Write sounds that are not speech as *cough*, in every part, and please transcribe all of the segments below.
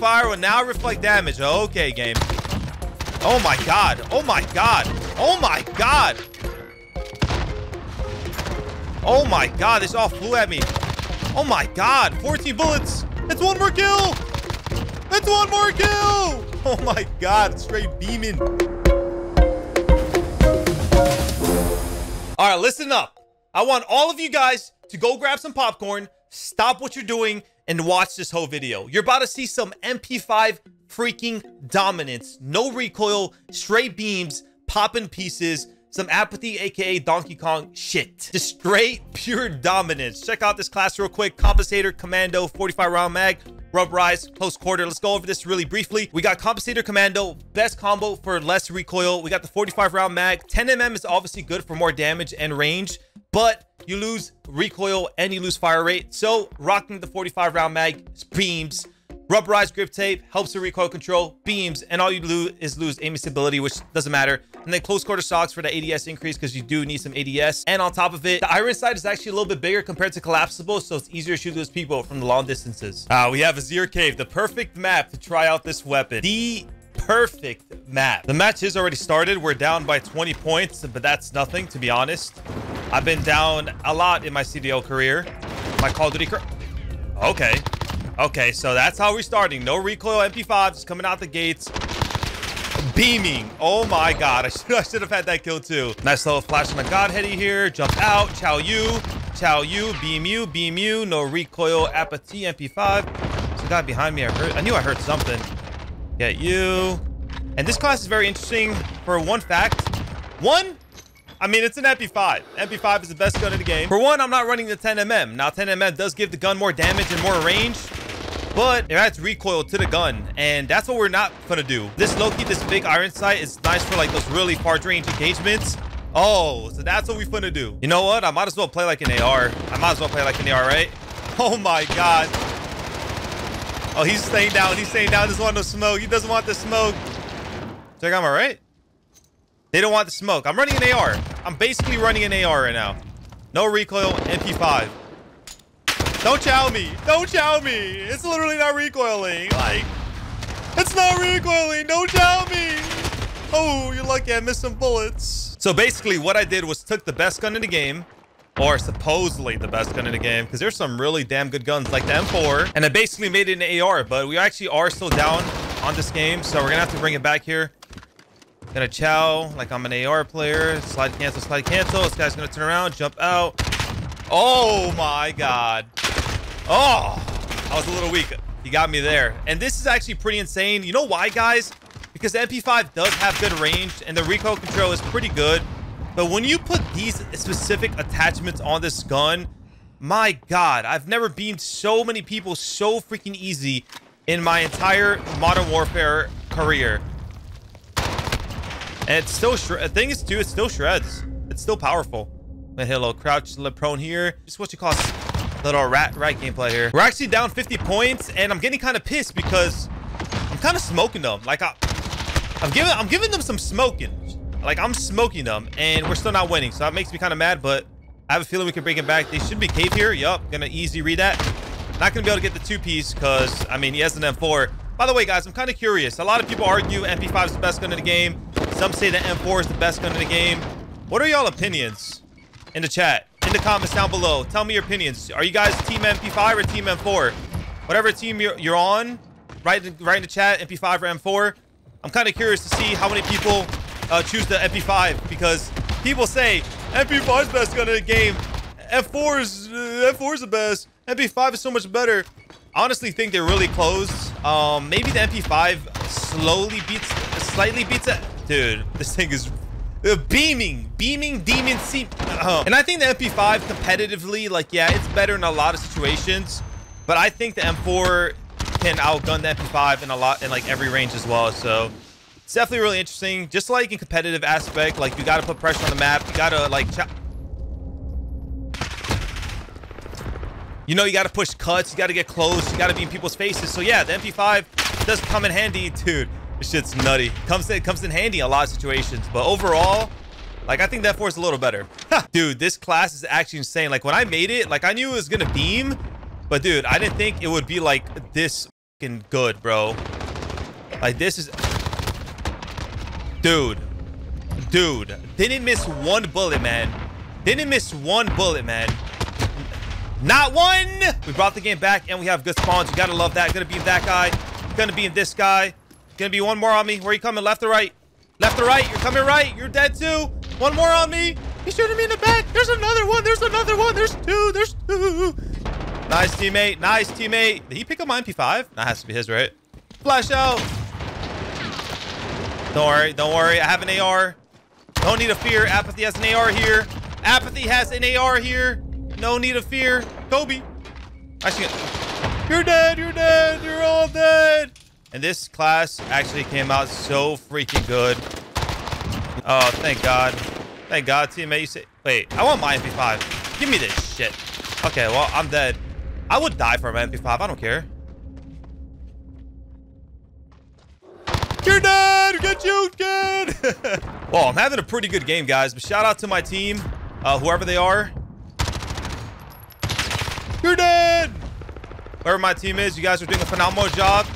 fire will now reflect damage. Okay, game. Oh my god. Oh my god. Oh my god. Oh my god. This all flew at me. Oh my god. 14 bullets. It's one more kill. It's one more kill. *laughs* Oh my god. Straight beaming. All right, listen up. I want all of you guys to go grab some popcorn, stop what you're doing, and watch this whole video. You're about to see some MP5 freaking dominance. No recoil, straight beams, popping pieces, some apathy, aka Donkey Kong shit. Just straight, pure dominance. Check out this class real quick. Compensator, Commando, 45 round mag, rubberized, close quarter. Let's go over this really briefly. We got Compensator Commando, best combo for less recoil. We got the 45 round mag. 10mm is obviously good for more damage and range but you lose recoil and you lose fire rate. So rocking the 45 round mag beams, rubberized grip tape helps the recoil control, beams, and all you lose is lose aim stability, which doesn't matter. And then close quarter shocks for the ADS increase because you do need some ADS. And on top of it, the iron sight is actually a little bit bigger compared to collapsible, so it's easier to shoot those people from the long distances. Uh, we have Azhir Cave, the perfect map to try out this weapon. The perfect map. The match is already started. We're down by 20 points, but that's nothing, to be honest. I've been down a lot in my CDL career. My Call of Duty career. Okay. Okay, so that's how we're starting. No recoil MP5 just coming out the gates. Beaming. Oh my god. I *laughs* should, I should have had that kill too. Nice little flash on the Godheady here. Jump out. Chow you. Chow you. Beam you. Beam you. No recoil. Apathy MP5. Some guy behind me. I heard. I knew I heard something. Get you. And this class is very interesting for one fact. One, I mean, it's an MP5. MP5 is the best gun in the game. For one, I'm not running the 10mm. Now, 10mm does give the gun more damage and more range, but it adds recoil to the gun, and that's what we're not gonna do. This Loki, this big iron sight is nice for like those really far range engagements. Oh, so that's what we're gonna do. You know what? I might as well play like an AR. I might as well play like an AR, right? Oh my God. Oh, he's staying down. He's staying down. He doesn't want no smoke. He doesn't want the smoke. Check out my right. They don't want the smoke. I'm running an AR. I'm basically running an AR right now. No recoil, MP5. Don't chow me. Don't chow me. It's literally not recoiling. Like, it's not recoiling. Don't chow me. Oh, you're lucky I missed some bullets. So basically what I did was took the best gun in the game, or supposedly the best gun in the game, because there's some really damn good guns like the M4, and I basically made it an AR, but we actually are still down on this game, so we're gonna have to bring it back here. Gonna chow like I'm an AR player. Slide cancel, slide cancel. This guy's gonna turn around, jump out. Oh my god. Oh, I was a little weak. He got me there. And this is actually pretty insane. You know why, guys? Because the MP5 does have good range and the recoil control is pretty good. But when you put these specific attachments on this gun, my god, I've never beamed so many people so freaking easy in my entire Modern Warfare career. And it's still, the thing is too, it still shreds. It's still powerful. Gonna hit a little crouch, little prone here. Just what you call a little rat, right gameplay here. We're actually down 50 points and I'm getting kind of pissed because I'm kind of smoking them. Like I, I'm giving, I'm giving them some smoking. Like I'm smoking them and we're still not winning. So that makes me kind of mad, but I have a feeling we can bring it back. They should be cave here. Yup, gonna easy read that. Not gonna be able to get the two piece because I mean he has an M4. By the way, guys, I'm kind of curious. A lot of people argue MP5 is the best gun in the game. Some say the M4 is the best gun in the game. What are y'all opinions in the chat? In the comments down below. Tell me your opinions. Are you guys team MP5 or team M4? Whatever team you're, you're on, write, write in the chat, MP5 or M4. I'm kind of curious to see how many people uh, choose the MP5 because people say MP5 is the best gun in the game. M4 is uh, M4 is the best. MP5 is so much better. Honestly think they're really close. Um, maybe the MP5 slowly beats, slightly beats it. Dude, *laughs* this thing is uh, beaming, beaming demon seam. Uh, and I think the MP5 competitively, like, yeah, it's better in a lot of situations. But I think the M4 can outgun the MP5 in a lot, in like every range as well. So it's definitely really interesting. Just like in competitive aspect, like you got to put pressure on the map. You got to like, you know, you got to push cuts. You got to get close. You got to be in people's faces. So yeah, the MP5 does come in handy, dude. This shit's nutty. Comes in, comes in handy a lot of situations. But overall, like, I think that force is a little better. dude, this class is actually insane. Like, when I made it, like, I knew it was going to beam. But, dude, I didn't think it would be, like, this fucking good, bro. Like, this is... Dude. Dude. Didn't miss one bullet, man. Didn't miss one bullet, man. Not one! We brought the game back, and we have good spawns. You gotta love that. Gonna be in that guy. Gonna be in this guy. Gonna be one more on me. Where you coming? Left or right? Left or right? You're coming right. You're dead too. One more on me. He's shooting me in the back. There's another one. There's another one. There's two. There's two. Nice teammate. Nice teammate. Did he pick up my MP5? That has to be his, right? Flash out. Don't worry. Don't worry. I have an AR. Don't need of fear. Apathy has an AR here. Apathy has an AR here. No need of fear. Kobe. Actually, you're dead. You're dead. You're all dead. And this class actually came out so freaking good. Oh, thank God. Thank God, teammate. You say, wait, I want my MP5. Give me this shit. Okay, well, I'm dead. I would die for my MP5. I don't care. You're dead. Get you, kid. *laughs* well, I'm having a pretty good game, guys. But shout out to my team, uh, whoever they are. You're dead. Whoever my team is, you guys are doing a phenomenal job.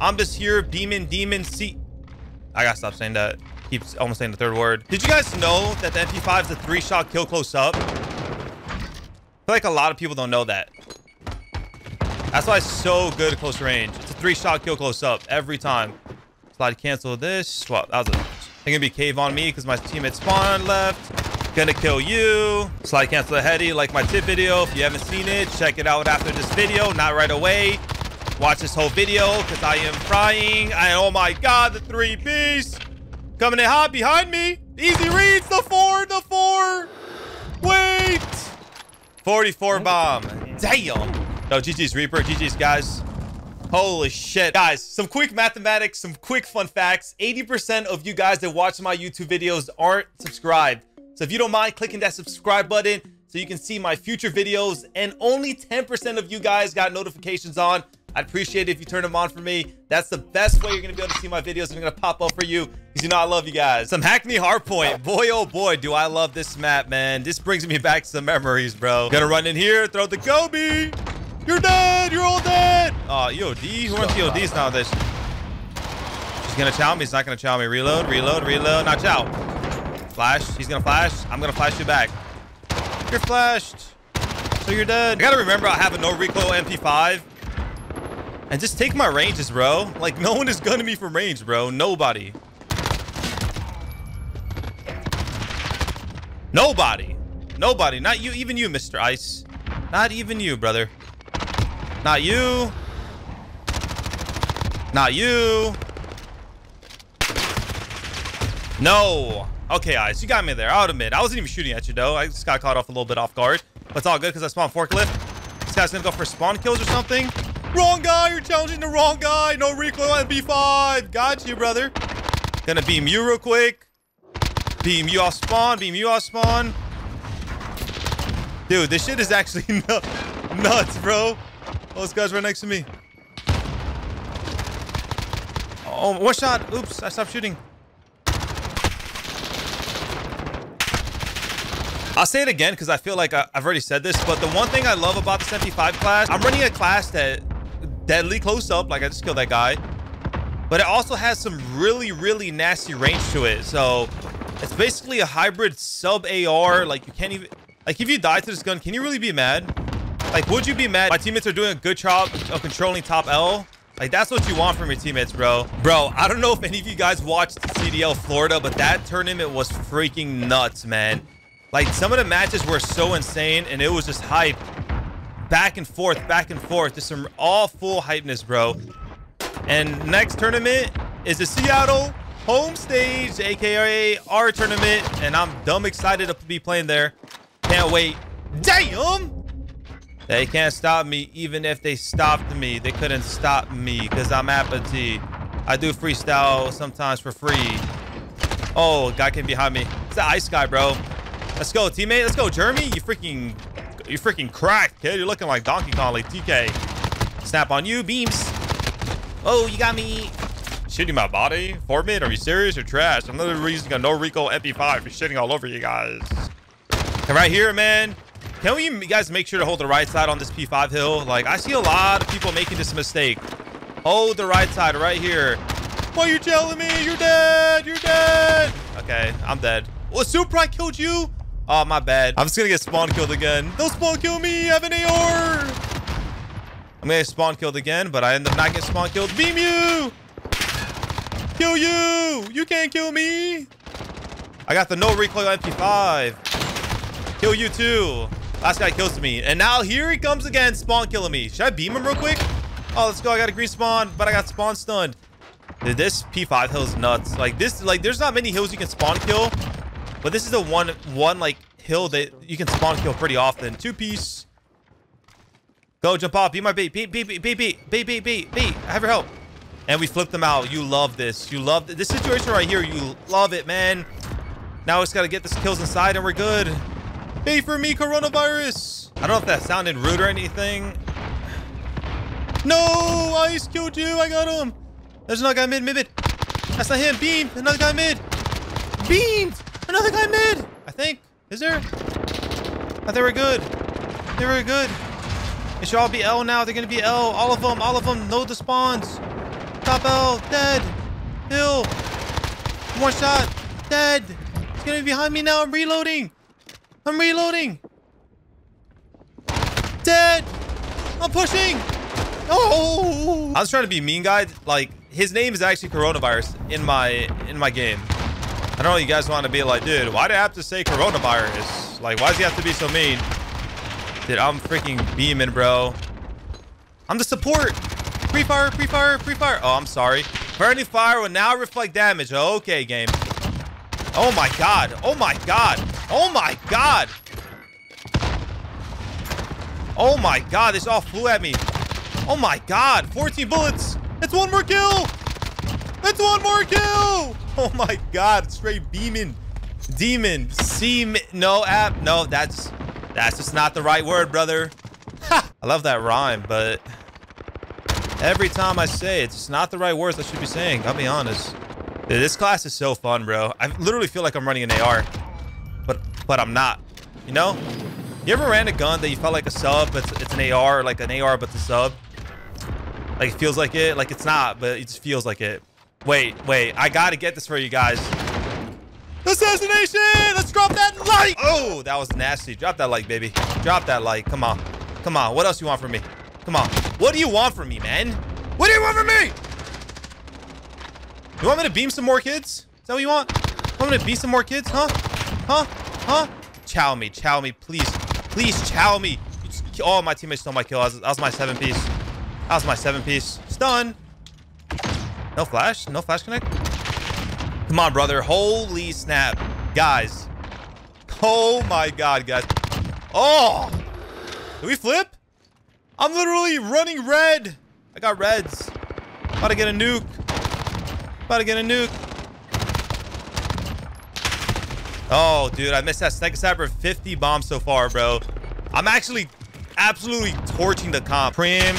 I'm just here, demon, demon, see. I gotta stop saying that. Keeps almost saying the third word. Did you guys know that the MP5 is a three-shot kill close up? I feel like a lot of people don't know that. That's why it's so good at close range. It's a three-shot kill close up every time. Slide cancel this. Well, that was a... They're gonna be cave on me because my teammate spawn left. Gonna kill you. Slide cancel heady like my tip video. If you haven't seen it, check it out after this video. Not right away. Watch this whole video because I am frying. And oh my god, the three piece. Coming in hot behind me. Easy reads. The four, the four. Wait. 44 bomb. Damn. No, GG's Reaper. GG's, guys. Holy shit. Guys, some quick mathematics, some quick fun facts. 80% of you guys that watch my YouTube videos aren't subscribed. So if you don't mind clicking that subscribe button so you can see my future videos and only 10% of you guys got notifications on, I'd appreciate it if you turn them on for me. That's the best way you're going to be able to see my videos. I'm going to pop up for you because you know I love you guys. Some Hackney Hardpoint. Boy, oh boy, do I love this map, man. This brings me back to some memories, bro. Gonna run in here, throw the Kobe. You're dead. You're all dead. Oh, EOD? Who runs EODs nowadays? She's going to chow me. He's not going to chow me. Reload, reload, reload. Not chow. Flash. He's gonna flash. I'm gonna flash you back. You're flashed. So you're dead. I gotta remember I have a no recoil MP5. And just take my ranges, bro. Like, no one is gunning me from range, bro. Nobody. Nobody. Nobody. Not you. Even you, Mr. Ice. Not even you, brother. Not you. Not you. No. Okay, guys, you got me there. I'll admit. I wasn't even shooting at you, though. I just got caught off a little bit off guard. But it's all good because I spawned forklift. This guy's going to go for spawn kills or something. Wrong guy. You're challenging the wrong guy. No recoil on B5. Got you, brother. Gonna beam you real quick. Beam you off spawn. Beam you off spawn. Dude, this shit is actually *laughs* nuts, bro. Oh, this guy's right next to me. Oh, one shot. Oops, I stopped shooting. I'll say it again because I feel like I, have already said this, but the one thing I love about the MP5 class, I'm running a class that deadly close up, like I just killed that guy, but it also has some really, really nasty range to it. So it's basically a hybrid sub AR. Like you can't even, like if you die to this gun, can you really be mad? Like, would you be mad? My teammates are doing a good job of controlling top L. Like, that's what you want from your teammates, bro. Bro, I don't know if any of you guys watched CDL Florida, but that tournament was freaking nuts, man. Like, some of the matches were so insane, and it was just hype. Back and forth, back and forth. Just some all full hypeness, bro. And next tournament is the Seattle home stage, aka our tournament. And I'm dumb excited to be playing there. Can't wait. Damn! They can't stop me, even if they stopped me. They couldn't stop me because I'm apathy. I do freestyle sometimes for free. Oh, guy came behind me. It's the ice guy, bro. Let's go, teammate. Let's go, Jeremy. You freaking, you freaking cracked, kid. You're looking like Donkey Kong, like TK. Snap on you, beams. Oh, you got me. Shooting my body? Forbid? Are you serious or trash? I'm Another reason a no recoil MP5 for shitting all over you guys. And right here, man. Can we, you guys make sure to hold the right side on this P5 hill? Like, I see a lot of people making this mistake. Hold the right side right here. Why are you telling me? You're dead. You're dead. Okay, I'm dead. Well, Super I killed you? Oh, my bad. I'm just gonna get spawn killed again. Don't spawn kill me. I have an AR. I'm gonna get spawn killed again, but I end up not getting spawn killed. Beam you. Kill you. You can't kill me. I got the no recoil MP5. Kill you too. Last guy kills me. And now here he comes again, spawn killing me. Should I beam him real quick? Oh, let's go. I got a green spawn, but I got spawn stunned. Dude, this P5 hill is nuts. Like this, like there's not many hills you can spawn kill, but this is the one, one like hill that you can spawn kill pretty often. Two piece. Go, jump off. Be my. Beat, beat, beat, beat, beat, beat, beat, beat, beat. Have your help. And we flip them out. You love this. You love this situation right here. You love it, man. Now it's got to get this kills inside and we're good. Pay for me, coronavirus. I don't know if that sounded rude or anything. No, Ice killed you. I got him. There's another guy mid, mid, mid. That's not him. Beam. Another guy mid. Beamed. Another guy mid. I think. Is there? I think we're good. They were good. It should all be L now. They're to be L. All of them. All of them. No the spawns. Top L. Dead. Hill. One shot. Dead. He's going to be behind me now. I'm reloading. I'm reloading. Dead. I'm pushing. Oh. I was trying to be mean guy. Like, his name is actually coronavirus in my in my game. I don't know you guys want to be like, dude, why do I have to say coronavirus? Like, why does he have to be so mean? Dude, I'm freaking beaming, bro. I'm the support. Pre-fire, pre-fire, pre-fire. Oh, I'm sorry. Burning fire will now reflect damage. Okay, game. Oh my god. Oh my god. Oh my god. Oh my god. This all flew at me. Oh my god. 14 bullets. It's one more kill. It's one more kill. *laughs* Oh my god. Straight beaming. Demon. Seam. No app. No, that's that's just not the right word, brother. Ha! I love that rhyme, but every time I say it, it's not the right words I should be saying. I'll be honest. Dude, this class is so fun, bro. I literally feel like I'm running an AR, but but I'm not. You know? You ever ran a gun that you felt like a sub, but it's, it's an AR, like an AR, but the sub? Like it feels like it, like it's not, but it just feels like it. Wait, wait, I gotta get this for you guys. Assassination! Let's drop that like! Oh, that was nasty. Drop that like, baby. Drop that like. Come on. Come on. What else you want from me? Come on. What do you want from me, man? What do you want from me? You want me to beam some more kids? Is that what you want? You want me to beam some more kids? Huh? Huh? Huh? Chow me. Chow me. Please. Please chow me. Oh, my teammates stole my kill. That was my seven piece. That was my seven piece. Stun. No flash? No flash connect? Come on, brother. Holy snap. Guys. Oh my god, guys. Oh! Did we flip? I'm literally running red. I got reds. About to get a nuke. About to get a nuke. Oh, dude, I missed that Sniper Sniper 50 bombs so far, bro. I'm actually absolutely torching the comp. Prim.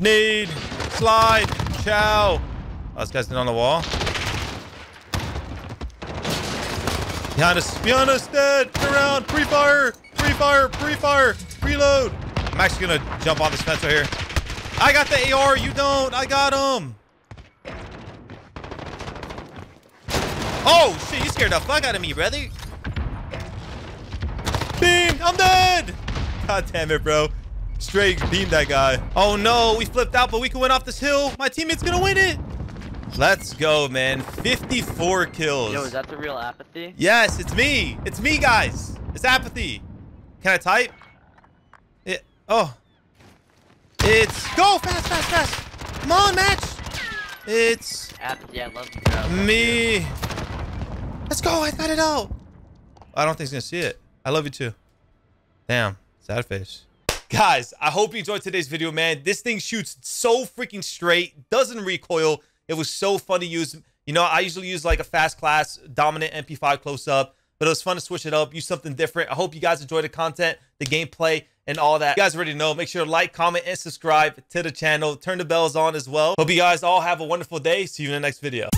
Need. Slide. Chow. Oh, this guy's on the wall. Behind us. Behind us, dead. Turn around. Pre-fire. Pre-fire. Pre-fire. Reload. I'm actually going to jump on this fence right here. I got the AR. You don't. I got him. Oh, shit. You scared the fuck out of me, brother. Beam. I'm dead. God damn it, bro. Straight beam that guy. Oh, no. We flipped out, but we can win off this hill. My teammate's going to win it. Let's go, man. 54 kills. Yo, is that the real apathy? Yes, it's me. It's me, guys. It's apathy. Can I type? It. Oh. It's. Go fast, fast, fast. Come on, match. It's. Apathy, I love you, bro. Me. Let's go. I got it out. I don't think he's to see it. I love you too. Damn. Sad face. Guys, I hope you enjoyed today's video, man. This thing shoots so freaking straight. Doesn't recoil. It was so fun to use. You know, I usually use like a fast class dominant MP5 close up, but it was fun to switch it up, use something different. I hope you guys enjoyed the content, the gameplay, and all that. You guys already know. Make sure to like, comment, and subscribe to the channel. Turn the bells on as well. Hope you guys all have a wonderful day. See you in the next video.